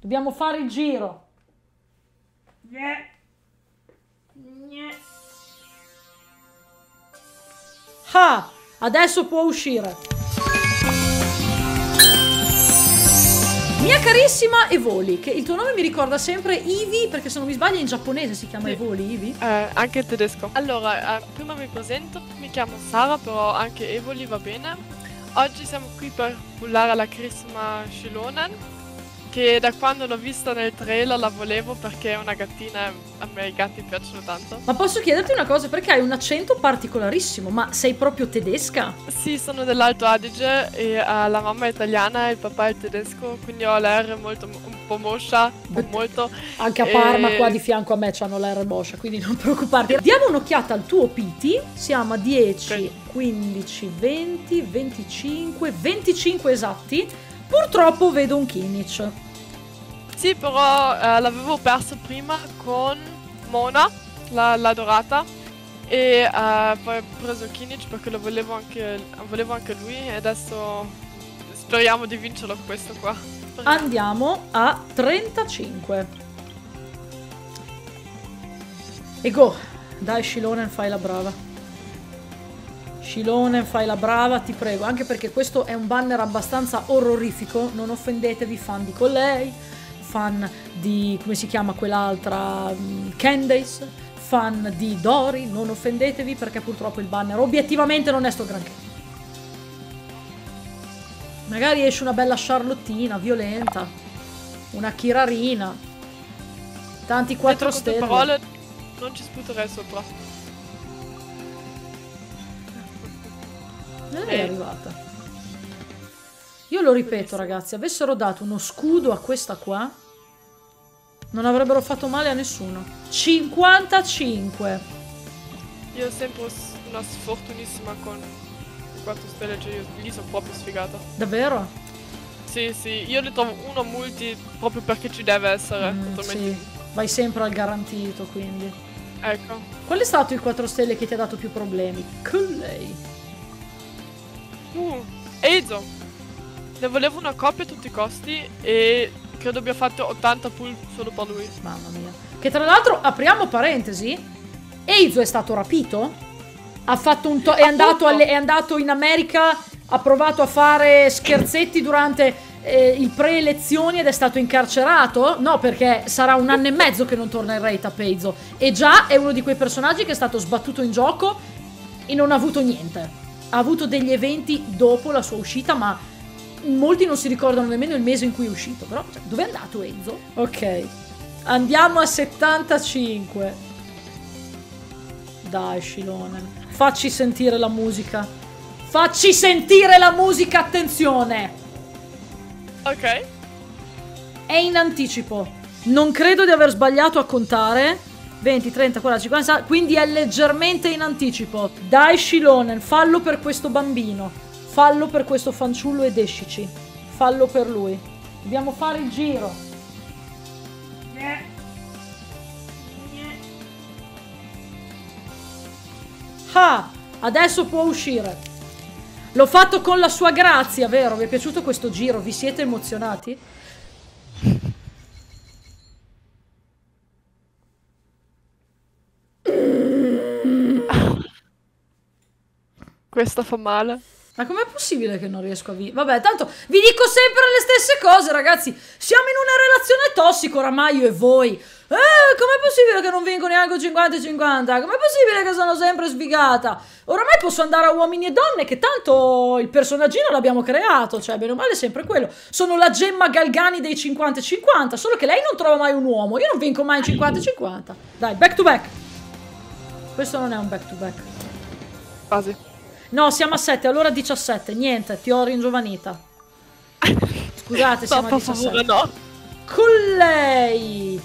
Dobbiamo fare il giro. Ah, adesso può uscire. Mia carissima Evoli, che il tuo nome mi ricorda sempre Ivi, perché se non mi sbaglio in giapponese si chiama Sì. Evoli, Ivi. Eh, anche in tedesco. Allora, eh, prima mi presento, mi chiamo Sara, però anche Evoli va bene. Oggi siamo qui per pullare la carissima Shilonen, che da quando l'ho vista nel trailer la volevo perché è una gattina e a me i gatti piacciono tanto. Ma posso chiederti una cosa, perché hai un accento particolarissimo, ma sei proprio tedesca? Sì, sono dell'Alto Adige e eh, la mamma è italiana e il papà è tedesco, quindi ho la R molto, un po' moscia, un molto. Anche a Parma, Eh. qua di fianco a me, c'hanno la R Boscia, quindi non preoccuparti. Diamo un'occhiata al tuo PT. Siamo a 10, 15, 20, 25, 25 esatti. Purtroppo vedo un Kimmich. Sì, però eh, l'avevo perso prima con Mona, la, la dorata, e eh, poi ho preso Kinich perché lo volevo anche, volevo anche lui e adesso speriamo di vincerlo questo qua. Speriamo. Andiamo a 35. E go. Dai Shilonen, fai la brava. Shilonen, fai la brava, ti prego. Anche perché questo è un banner abbastanza orrorifico. Non offendetevi, fan di Collei, fan di, come si chiama quell'altra, mm, Candace, fan di Dori. Non offendetevi perché purtroppo il banner obiettivamente non è sto granché. Magari esce una bella Charlottina, violenta. Una Kirarina. Tanti 4 Detto queste stelle. parole non ci sputerei sopra. Non è Eh. arrivata. Io lo ripeto, ragazzi, avessero dato uno scudo a questa qua, non avrebbero fatto male a nessuno. 55. Io ho sempre una sfortunissima con i 4 stelle, cioè io lì sono proprio sfigata. Davvero? Sì, sì, io ne trovo uno multi proprio perché ci deve essere, Mm, sì. Vai sempre al garantito, quindi. Ecco. Qual è stato il 4 stelle che ti ha dato più problemi? Con lei. Uh, Eizo. Ne volevo una coppia a tutti i costi e credo abbia fatto 80 pull solo per lui. Mamma mia. Che tra l'altro, apriamo parentesi, Eizo è stato rapito? Ha fatto un to- è, andato alle- è andato in America, ha provato a fare scherzetti durante eh, il pre-elezioni ed è stato incarcerato? No, perché sarà un anno e mezzo che non torna in rate a Eizo. E già è uno di quei personaggi che è stato sbattuto in gioco e non ha avuto niente. Ha avuto degli eventi dopo la sua uscita, ma molti non si ricordano nemmeno il mese in cui è uscito. Però, cioè, dove è andato Enzo? Ok. Andiamo a 75. Dai, Shilonen. Facci sentire la musica. Facci sentire la musica, attenzione! Ok. È in anticipo. Non credo di aver sbagliato a contare. 20, 30, 40, 50, quindi è leggermente in anticipo. Dai Shilonen, fallo per questo bambino. Fallo per questo fanciullo ed escici. Fallo per lui. Dobbiamo fare il giro. Ah, adesso può uscire. L'ho fatto con la sua grazia, vero? Vi è piaciuto questo giro? Vi siete emozionati? Questa fa male. Ma com'è possibile che non riesco a vincere? Vabbè, tanto vi dico sempre le stesse cose, ragazzi. Siamo in una relazione tossica oramai io e voi. Eh, com'è possibile che non vinco neanche 50 e 50? Com'è possibile che sono sempre sfigata? Oramai posso andare a uomini e donne, che tanto il personaggino l'abbiamo creato, cioè bene o male è sempre quello. Sono la Gemma Galgani dei 50 e 50, solo che lei non trova mai un uomo. Io non vinco mai in 50 e 50. Dai, back to back. Questo non è un back to back. Quasi. No, siamo a 7, allora 17. Niente, ti ho ringiovanita. Scusate, siamo No, a per 17. favore, no. Con lei.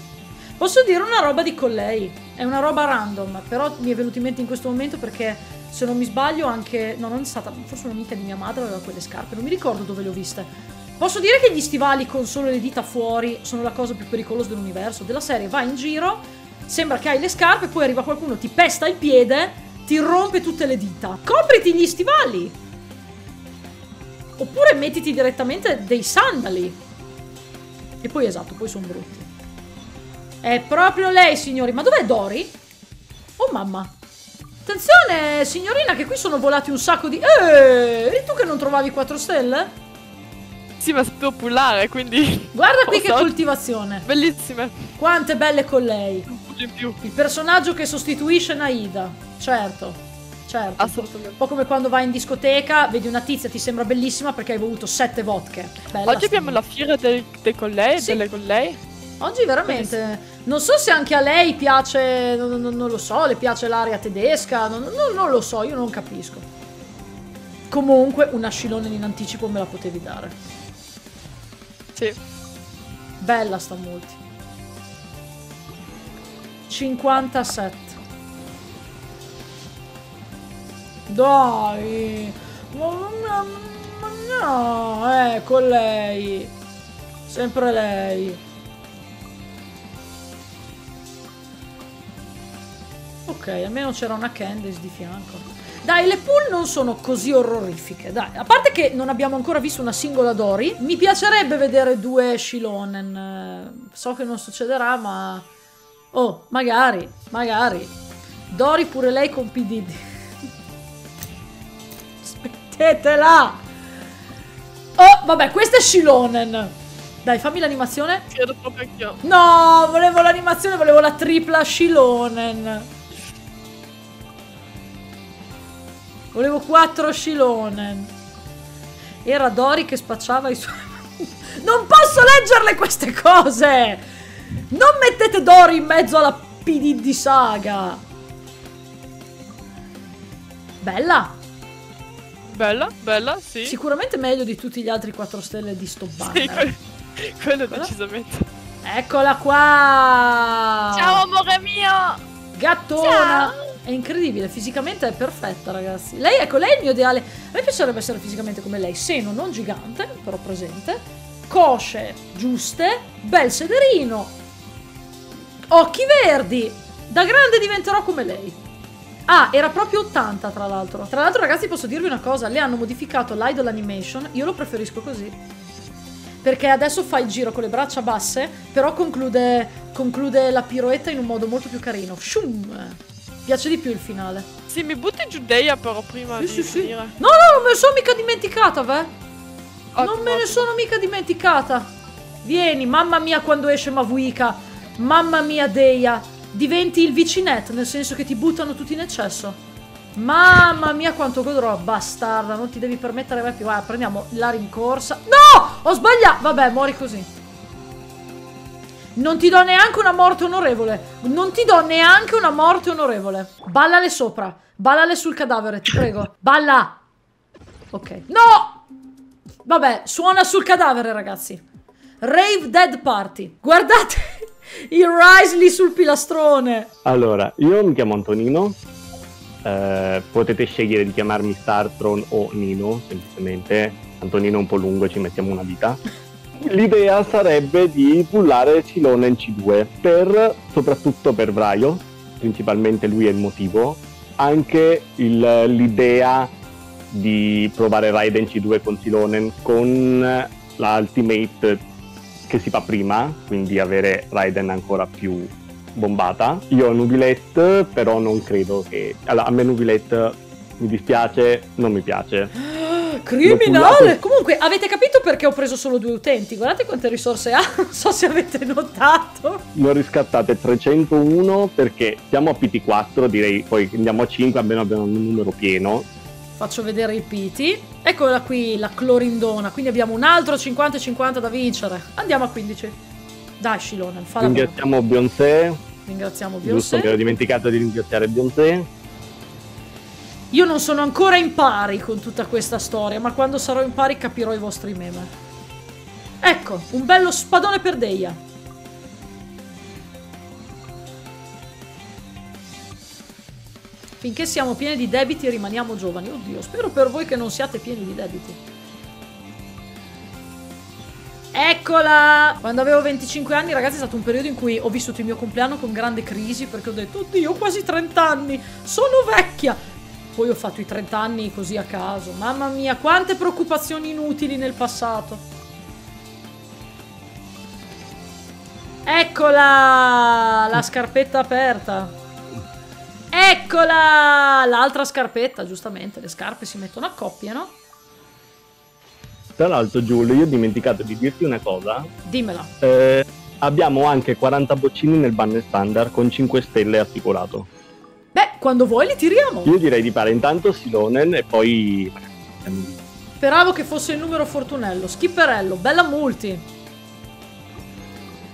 Posso dire una roba di con lei? È una roba random, però mi è venuto in mente in questo momento perché se non mi sbaglio anche no, non è stata, forse un'amica di mia madre aveva quelle scarpe, non mi ricordo dove le ho viste. Posso dire che gli stivali con solo le dita fuori sono la cosa più pericolosa dell'universo? Della serie vai in giro, sembra che hai le scarpe, poi arriva qualcuno, ti pesta il piede, ti rompe tutte le dita. Copriti gli stivali! Oppure mettiti direttamente dei sandali. E poi esatto, poi sono brutti. È proprio lei, signori. Ma dov'è Dori? Oh mamma. Attenzione, signorina, che qui sono volati un sacco di... Eh, eri tu che non trovavi 4 stelle? Sì, ma sapevo pullare, quindi... Guarda qui che coltivazione. Bellissime. Quante belle con lei. Un in più. Il personaggio che sostituisce Naida. Certo. Certo. Assolutamente. Un po' come quando vai in discoteca, vedi una tizia, ti sembra bellissima perché hai bevuto sette vodka. Bella Oggi abbiamo la fiera dei, dei collei, Sì. delle collei. Oggi veramente. Non so se anche a lei piace. Non, non- non lo so, le piace l'aria tedesca. Non, non- lo so, io non capisco. Comunque, una Shilonen in anticipo me la potevi dare. Sì. Bella sta multi. 57. Dai. No, eh, con lei. Sempre lei. Ok, almeno c'era una Candice di fianco. Dai, le pool non sono così orrorifiche. Dai, a parte che non abbiamo ancora visto una singola Dory, mi piacerebbe vedere due Shilonen. Eh, So che non succederà, ma. Oh, magari, magari. Dory pure lei con PDD. Aspettetela! Oh, vabbè, questa è Shilonen. Dai, fammi l'animazione. Anch'io. No, volevo l'animazione, volevo la tripla Shilonen. Volevo quattro Shilonen. Era Dori che spacciava i suoi... Non posso leggerle queste cose! Non mettete Dori in mezzo alla PD di saga. Bella. Bella, bella, sì. Sicuramente meglio di tutti gli altri 4 stelle di sto Sì, banner. que- quello Guarda. decisamente. Eccola qua! Ciao amore mio! Gattona! Ciao. È incredibile, fisicamente è perfetta, ragazzi. Lei, ecco, lei è il mio ideale. A me piacerebbe essere fisicamente come lei. Seno non gigante, però presente. Cosce giuste. Bel sederino. Occhi verdi. Da grande diventerò come lei. Ah, era proprio 80 tra l'altro. Tra l'altro, ragazzi, posso dirvi una cosa. Le hanno modificato l'idol animation. Io lo preferisco così. Perché adesso fa il giro con le braccia basse, però conclude, conclude la piroetta in un modo molto più carino. Shum! Piace di più il finale. Sì, mi butti giù Deia però prima Sì, di sì, sì. finire. No, no, non me ne sono mica dimenticata, non Ottimo, me ne ottimo. sono mica dimenticata. Vieni, mamma mia quando esce Mavuika. Mamma mia Deia. Diventi il vicinet, nel senso che ti buttano tutti in eccesso. Mamma mia quanto godrò, bastarda, non ti devi permettere mai più. Guarda, prendiamo la rincorsa. No! Ho sbagliato! Vabbè, muori così. Non ti do neanche una morte onorevole. Non ti do neanche una morte onorevole. Ballale sopra. Ballale sul cadavere, ti prego. Balla. Ok. No! Vabbè, suona sul cadavere, ragazzi. Rave Dead Party. Guardate il Rise lì sul pilastrone. Allora, io mi chiamo Antonino. eh, potete scegliere di chiamarmi Startron o Nino, semplicemente. Antonino è un po' lungo, ci mettiamo una vita. L'idea sarebbe di pullare Silone in C2, per, soprattutto per Vraio, principalmente lui è il motivo, anche il- l'idea di provare Raiden C2 con Silonen con la ultimate che si fa prima, quindi avere Raiden ancora più bombata. Io ho Nubilet, però non credo che... Allora, a me Nubilet mi dispiace, non mi piace. Criminale! Comunque, avete capito perché ho preso solo due utenti? Guardate quante risorse ha. Non so se avete notato. Ne ho riscattate 301 perché siamo a PT4, direi poi andiamo a 5, almeno abbiamo un numero pieno. Faccio vedere i piti. Eccola qui, la clorindona. Quindi abbiamo un altro 50 e 50 da vincere. Andiamo a 15. Dai, Shilonen, fa la. Ringraziamo Beyoncé, Ringraziamo giusto, mi ero Beyoncé. dimenticato di ringraziare Beyoncé. Io non sono ancora in pari con tutta questa storia, ma quando sarò in pari capirò i vostri meme. Ecco, un bello spadone per Deia. Finché siamo pieni di debiti rimaniamo giovani. Oddio, spero per voi che non siate pieni di debiti. Eccola! Quando avevo 25 anni, ragazzi, è stato un periodo in cui ho vissuto il mio compleanno con grande crisi perché ho detto, oddio, ho quasi 30 anni, sono vecchia. Poi ho fatto i 30 anni così a caso. Mamma mia, quante preoccupazioni inutili nel passato. Eccola! La scarpetta aperta. Eccola! L'altra scarpetta, giustamente. Le scarpe si mettono a coppia, no? Tra l'altro, Giulio, io ho dimenticato di dirti una cosa. Dimmela. Eh, abbiamo anche 40 boccini nel banner standard con 5 stelle assicurato. Quando vuoi li tiriamo. Io direi di fare intanto Silonen e poi... Speravo che fosse il numero fortunello. Skipperello, bella multi.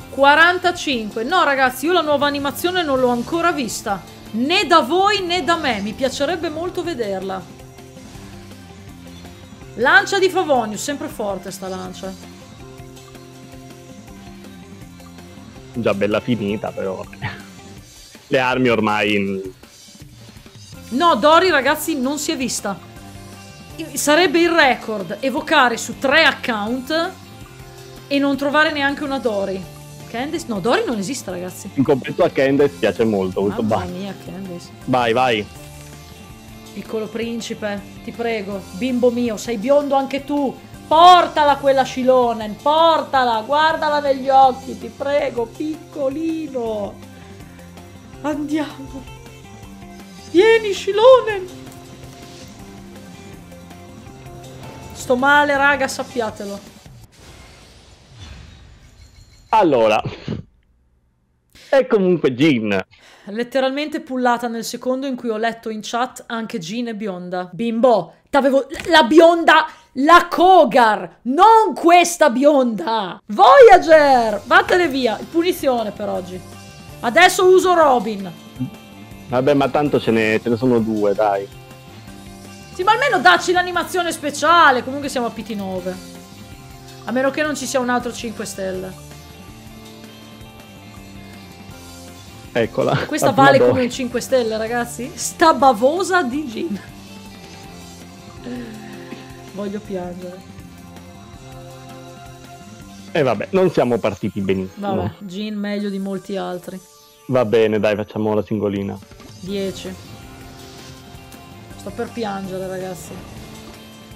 45. No, ragazzi, io la nuova animazione non l'ho ancora vista. Né da voi né da me. Mi piacerebbe molto vederla. Lancia di Favonius, sempre forte sta lancia. Già bella finita, però... Le armi ormai... No, Dori, ragazzi, non si è vista. Sarebbe il record evocare su tre account e non trovare neanche una Dori. Candice? No, Dori non esiste, ragazzi. In completo a Candice piace molto questo Mamma ban. mia, Candice. Vai, vai. Piccolo principe, ti prego, bimbo mio, sei biondo anche tu. Portala quella Shilonen, portala, guardala negli occhi, ti prego, piccolino. Andiamo. Vieni, Shilonen. Sto male, raga, sappiatelo. Allora. E comunque Jean. Letteralmente pullata nel secondo in cui ho letto in chat anche Jean è bionda. Bimbo, t'avevo... La bionda... La Kogar! Non questa bionda! Voyager! Vattene via! Punizione per oggi. Adesso uso Robin. Vabbè, ma tanto ce ne, ce ne sono due, dai. Sì, ma almeno dacci l'animazione speciale. Comunque siamo a PT9. A meno che non ci sia un altro 5 stelle. Eccola. Questa vale come un 5 stelle, ragazzi. Sta bavosa di Jean. Voglio piangere. E vabbè, non siamo partiti benissimo. Vabbè, Jean meglio di molti altri. Va bene, dai, facciamo la singolina. 10. Sto per piangere, ragazzi.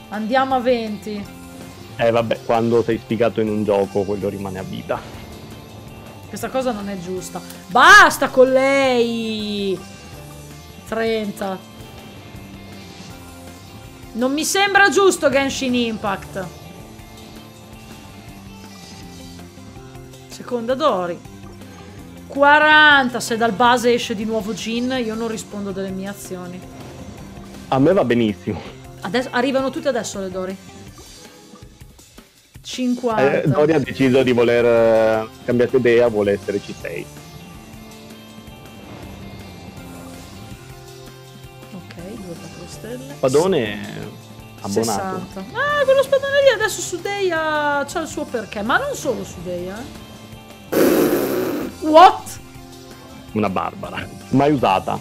Andiamo a 20. Eh vabbè, quando sei spiegato in un gioco, quello rimane a vita. Questa cosa non è giusta. Basta con lei! 30. Non mi sembra giusto Genshin Impact. Seconda Dori. 40. Se dal base esce di nuovo Jin, io non rispondo delle mie azioni. A me va benissimo. Adesso, arrivano tutte adesso le Dori. 50. Eh, Dori ha deciso di voler eh, cambiare idea, vuole essere C6. Ok, 2 4 stelle. Padone abbonato. 60. Ah, quello spadone lì adesso su Deia c'ha il suo perché, ma non solo su Deia. eh. What? Una barbara. Mai usata.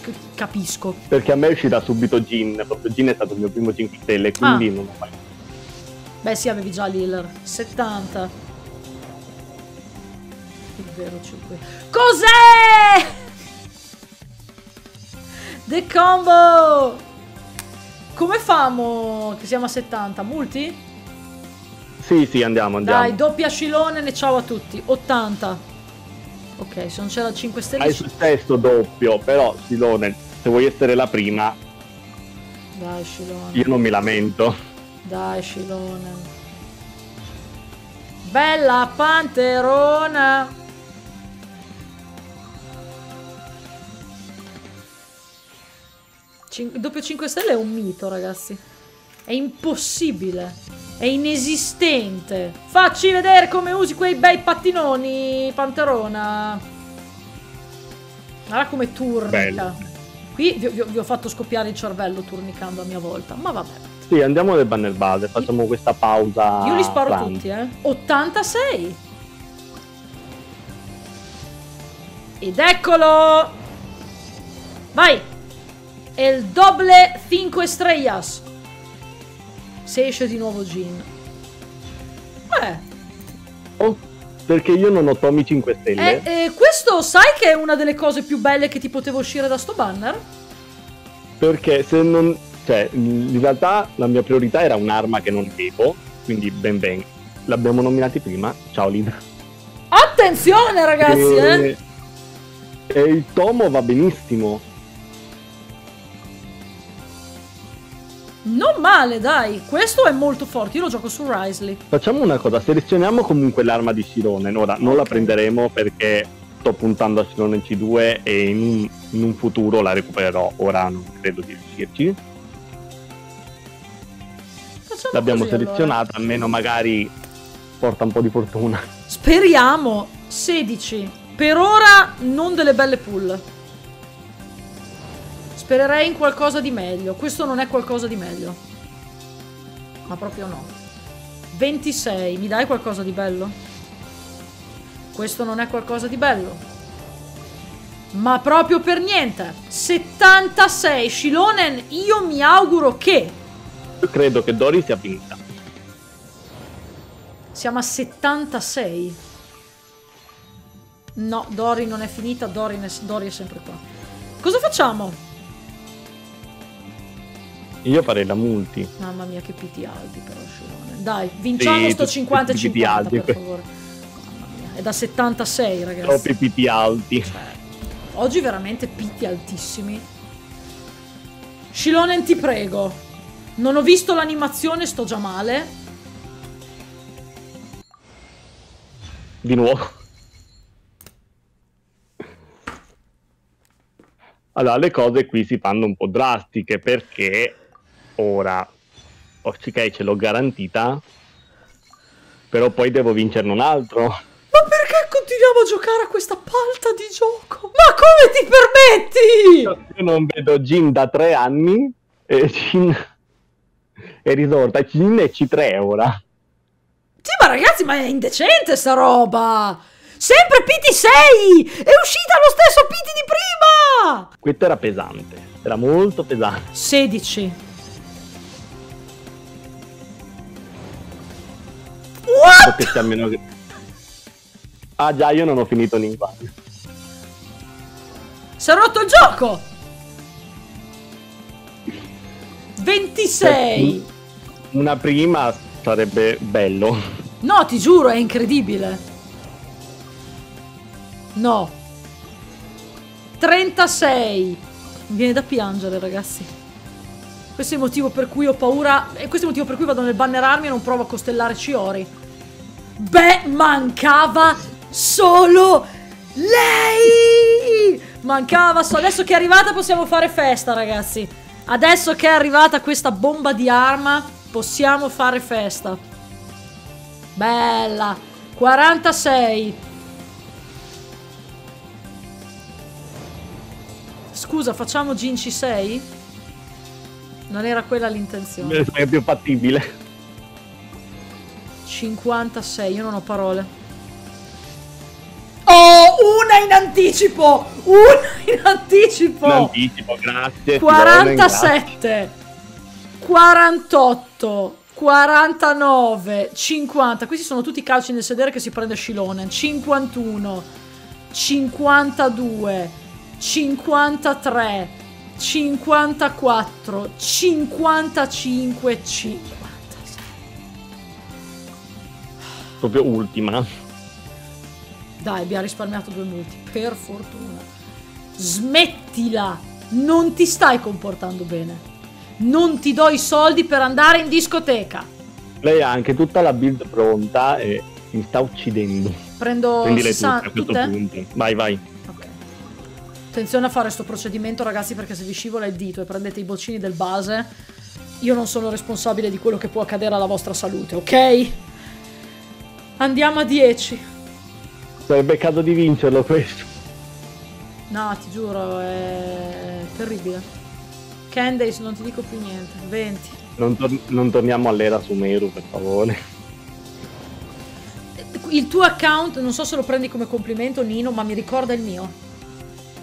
C- capisco. Perché a me è uscita subito Gin. Proprio Gin è stato il mio primo 5 stelle, quindi Ah. non ho mai. Beh, sì, avevi già l'healer. 70. Il vero 5. Cos'è? The combo! Come famo che siamo a 70? Multi? Sì, sì, andiamo, andiamo. Dai, doppia scilone e ciao a tutti. 80. Ok, se non c'era 5 stelle... Hai successo doppio, però Silone, se vuoi essere la prima, Dai, scilone. io non mi lamento. Dai, scilone. Bella panterona. Cin- doppio 5 stelle è un mito, ragazzi. È impossibile. È inesistente. Facci vedere come usi quei bei pattinoni, panterona. Guarda come turnica. Bello. Qui vi, vi ho- vi ho fatto scoppiare il cervello turnicando a mia volta. Ma vabbè. Sì, andiamo nel banner base, facciamo questa pausa. Io li sparo pranzo. tutti, eh. 86. Ed eccolo! Vai! El doble 5 estrellas. Se esce di nuovo Jin. Eh, Oh, perché io non ho Tommy 5 stelle. eh, eh, questo sai che è una delle cose più belle che ti poteva uscire da sto banner? Perché se non. Cioè, in realtà la mia priorità era un'arma che non avevo, quindi ben ben. L'abbiamo nominati prima. Ciao te attenzione ragazzi, eh! E il tomo va benissimo. Non male, dai. Questo è molto forte. Io lo gioco su Risley. Facciamo una cosa, selezioniamo comunque l'arma di Shironen. Ora non la prenderemo perché sto puntando a Shironen C2 e in un, in un futuro la recupererò. Ora non credo di riuscirci. Facciamo L'abbiamo così, selezionata, almeno magari porta un po' di fortuna. allora. Speriamo. 16. Per ora non delle belle pull. Spererei in qualcosa di meglio. Questo non è qualcosa di meglio. Ma proprio no. 26. Mi dai qualcosa di bello? Questo non è qualcosa di bello. Ma proprio per niente. 76. Shilonen, io mi auguro che... Io credo che Dori sia vinta. Siamo a 76. No, Dori non è finita, Dori, è, Dori è sempre qua. Cosa facciamo? Io farei la multi. Mamma mia, che piti alti però, Shilone. Dai, vinciamo Sì, sto tutti 50 e piti 50, alti. per favore. Mamma mia, è da 76, ragazzi. Troppi piti alti. Cioè, oggi veramente piti altissimi. Shilonen, ti prego. Non ho visto l'animazione, sto già male. Di nuovo. Allora, le cose qui si fanno un po' drastiche perché ora Orcicai ce l'ho garantita, però poi devo vincerne un altro. Ma perché continuiamo a giocare a questa palta di gioco? Ma come ti permetti? Io non vedo Jin da tre anni e Jin è risorta. Jin è C3 ora. Sì, ma ragazzi, ma è indecente sta roba! Sempre PT6! È uscita lo stesso PT di prima! Questo era pesante, era molto pesante. 16. What? Potessi almeno... Ah già, io non ho finito l'invano. Si è rotto il gioco! 26. Una prima sarebbe bello. No, ti giuro, è incredibile. No. 36. Mi viene da piangere, ragazzi. Questo è il motivo per cui ho paura. E questo è il motivo per cui vado nel bannerarmi e non provo a costellare Ciori. Beh, mancava solo lei! Mancava solo. Adesso che è arrivata possiamo fare festa, ragazzi. Adesso che è arrivata questa bomba di arma, possiamo fare festa. Bella. 46. Scusa, facciamo Ginci 6? Non era quella l'intenzione. È più fattibile. 56, io non ho parole. Oh, una in anticipo! Una in anticipo! In anticipo, grazie. 47 48 49 50 questi sono tutti i calci nel sedere che si prende Shilonen 51 52 53 54 55 56 Proprio ultima. dai abbiamo risparmiato due multi per fortuna smettila non ti stai comportando bene non ti do i soldi per andare in discoteca Lei ha anche tutta la build pronta e mi sta uccidendo. prendo tutte 60 a questo tutte? punto. Vai, vai. Ok. Attenzione a fare questo procedimento, ragazzi, perché se vi scivola il dito e prendete i boccini del base, io non sono responsabile di quello che può accadere alla vostra salute, ok? Andiamo a 10. Sarebbe caso di vincerlo questo. No, ti giuro, è terribile. Candace, non ti dico più niente. 20. Non, tor- non torniamo all'era Sumeru, per favore. Il tuo account, non so se lo prendi come complimento, Nino, ma mi ricorda il mio.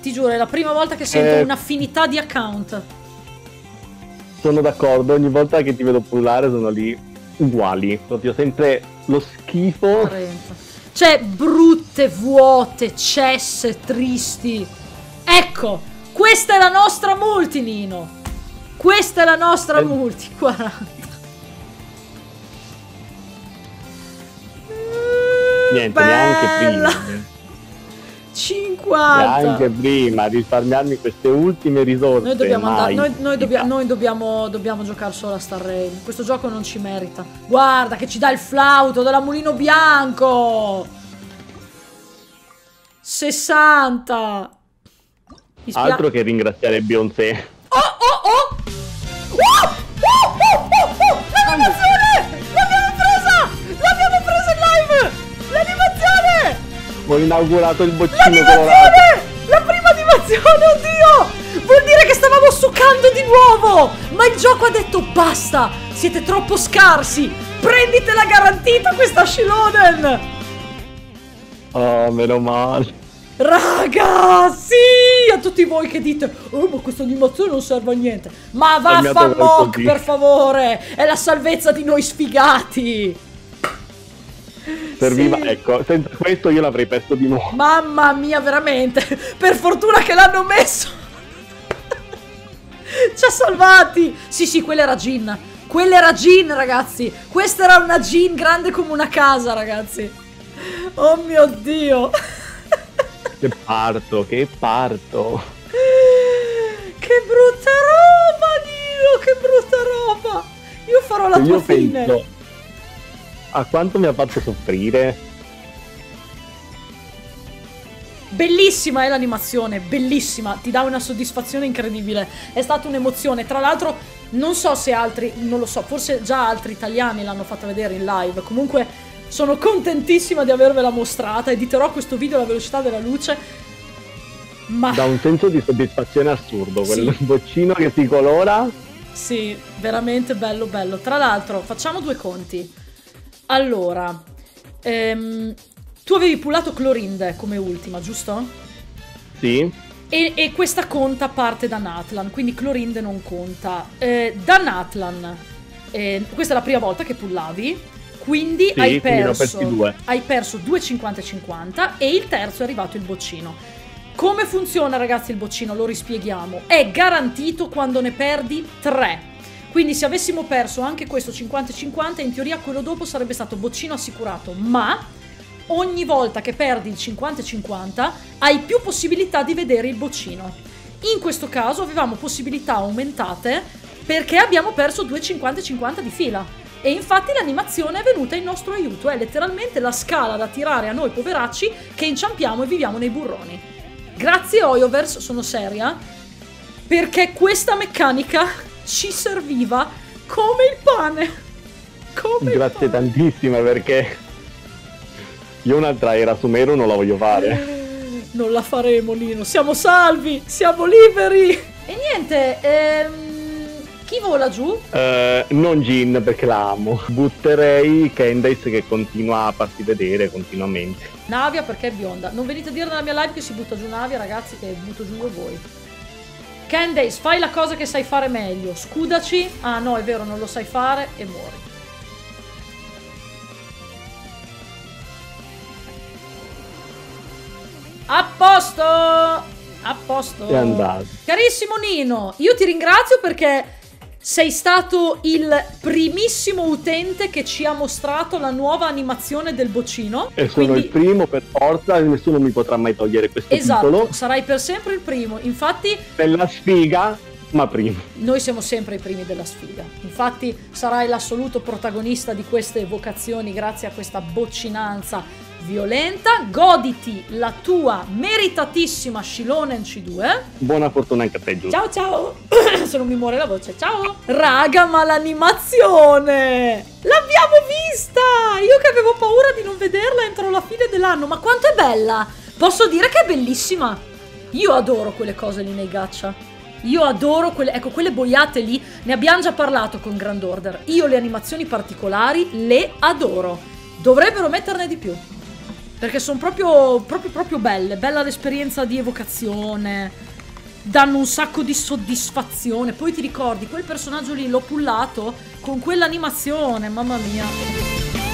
Ti giuro, è la prima volta che sento Eh. un'affinità di account. Sono d'accordo, ogni volta che ti vedo pullare sono lì uguali. Proprio sempre lo schifo. 30. Cioè, brutte, vuote, cesse, tristi. Ecco, questa è la nostra multi, Nino. Questa è la nostra Eh. multi. 40. Niente, neanche bella! prima. 50! Neanche prima, risparmiarmi queste ultime risorse. Noi dobbiamo, andare, noi, noi dobbia- noi dobbiamo, dobbiamo giocare solo a Star Rail. Questo gioco non ci merita. Guarda che ci dà il flauto della mulino bianco! 60! Mi spia- Altro che ringraziare Beyoncé. Oh! Oh! Ho inaugurato il boccino colorato. La prima animazione, oddio! Vuol dire che stavamo succando di nuovo! Ma il gioco ha detto basta! Siete troppo scarsi! Prenditela garantita questa Shilonen! Oh, meno male. Raga, sì! A tutti voi che dite, oh ma questa animazione non serve a niente. Ma vaffanmoc, per favore! È la salvezza di noi sfigati! Serviva, Sì. ecco, senza questo io l'avrei perso di nuovo. Mamma mia, veramente! Per fortuna che l'hanno messo! Ci ha salvati! Sì, sì, quella era Jean. Quella era Jean, ragazzi! Questa era una Jean grande come una casa, ragazzi! Oh mio Dio! Che parto, che parto. Che brutta roba, Dio! Che brutta roba! Io farò la tua io fine! penso a quanto mi ha fatto soffrire. Bellissima è l'animazione, bellissima, ti dà una soddisfazione incredibile. È stata un'emozione. Tra l'altro, non so se altri, non lo so, forse già altri italiani l'hanno fatta vedere in live. Comunque, sono contentissima di avervela mostrata. Editerò questo video alla velocità della luce. Ma Da un senso di soddisfazione assurdo. Quel Sì. boccino che si colora. sì, veramente bello, bello. Tra l'altro, facciamo due conti. Allora, ehm, tu avevi pullato Clorinde come ultima, giusto? Sì. E, e questa conta parte da Natlan, quindi Clorinde non conta. Eh, da Natlan, eh, questa è la prima volta che pullavi, quindi Sì, hai perso, due. hai perso 2,50 e 50 e il terzo è arrivato il boccino. Come funziona ragazzi il boccino? Lo rispieghiamo. È garantito quando ne perdi 3. Quindi se avessimo perso anche questo 50-50, in teoria quello dopo sarebbe stato boccino assicurato, ma ogni volta che perdi il 50-50 hai più possibilità di vedere il boccino. In questo caso avevamo possibilità aumentate perché abbiamo perso due 50-50 di fila. E infatti l'animazione è venuta in nostro aiuto, è letteralmente la scala da tirare a noi poveracci che inciampiamo e viviamo nei burroni. Grazie Oyoverse, sono seria, perché questa meccanica ci serviva come il pane. Come il Grazie pane. tantissime perché io un'altra era su Mero non la voglio fare. Non la faremo, Nino. Siamo salvi, siamo liberi. E niente, ehm, chi vola giù? Eh, non Gin perché la amo. Butterei Candace che continua a farsi vedere continuamente. Navia perché è bionda. Non venite a dire nella mia live che si butta giù Navia, ragazzi, che butto giù io voi. Candace, fai la cosa che sai fare meglio. Scudaci. Ah no, è vero, non lo sai fare e muori. A posto! A posto. È andato. Carissimo Nino, io ti ringrazio perché sei stato il primissimo utente che ci ha mostrato la nuova animazione del boccino. E sono Quindi- il primo per forza nessuno mi potrà mai togliere questo Esatto, titolo. sarai per sempre il primo. Infatti, Bella sfiga, ma primo. noi siamo sempre i primi della sfida. Infatti, sarai l'assoluto protagonista di queste evocazioni grazie a questa boccinanza violenta. Goditi la tua meritatissima Shilonen C2. Buona fortuna anche a te, Giulia. Ciao ciao! Se non mi muore la voce, ciao! Raga, ma l'animazione! L'abbiamo vista! Io che avevo paura di non vederla entro la fine dell'anno, ma quanto è bella! Posso dire che è bellissima! Io adoro quelle cose lì nei gacha. Io adoro quelle, ecco, quelle boiate lì, ne abbiamo già parlato con Grand Order. Io le animazioni particolari le adoro. Dovrebbero metterne di più. Perché sono proprio, proprio, proprio belle. Bella l'esperienza di evocazione. Danno un sacco di soddisfazione. Poi ti ricordi, quel personaggio lì l'ho pullato con quell'animazione. Mamma mia.